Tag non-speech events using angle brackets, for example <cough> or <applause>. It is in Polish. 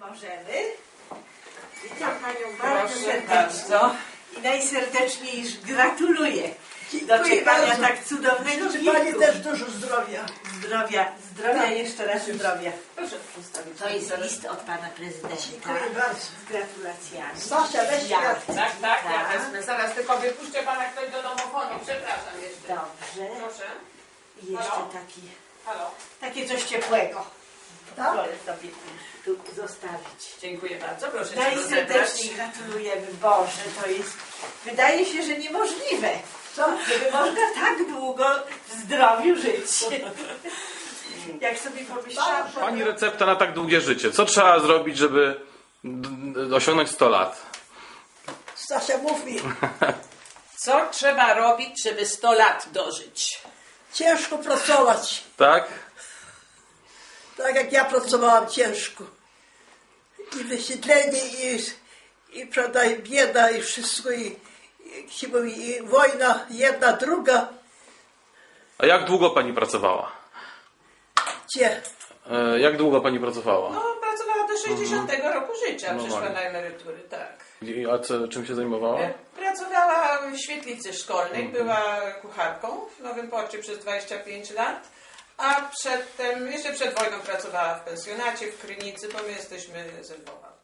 Możemy. Witam Panią bardzo Proszę serdecznie bardzo. i najserdeczniej gratuluję Dziękuję doczekania bardzo. tak cudownego Życzę Pani wieku. też dużo zdrowia. Zdrowia, zdrowia, Tak. jeszcze raz zdrowia. Proszę przedstawić. To jest list od Pana Prezydenta Dziękuję bardzo. z gratulacjami. Stasia, weź Ja. kwiatki. Tak, tak, ja Tak. wezmę. Zaraz tylko wypuszczę pana ktoś do domofonu. Przepraszam jeszcze. Dobrze. Proszę. I jeszcze Halo? taki, Halo. takie coś ciepłego. Tak? Wolę sobie tu zostawić. Dziękuję bardzo. Proszę rozebrać. Najserdeczniej gratulujemy. Boże, to jest, wydaje się, że niemożliwe. Co? Żeby można tak długo w zdrowiu żyć. <laughs> Jak sobie pomyślałam. Pani recepta na tak długie życie. Co trzeba zrobić, żeby d- d- osiągnąć 100 lat? Stasia, mów mi. <laughs> Co trzeba robić, żeby 100 lat dożyć? Ciężko pracować. Tak? Tak jak ja pracowałam ciężko. I wysiedlenie, i, i prawda, i bieda, i wszystko. I, i, jak się mówi, i wojna, jedna, druga. A jak długo pani pracowała? Gdzie? E, Jak długo pani pracowała? No, pracowała do 60 roku życia. No Przyszła na emerytury, tak. I- A co, czym się zajmowała? E, Pracowała w świetlicy szkolnej, była kucharką w Nowym Porcie przez 25 lat, a przedtem, jeszcze przed wojną pracowała w pensjonacie w Krynicy, bo my jesteśmy z Lwowa.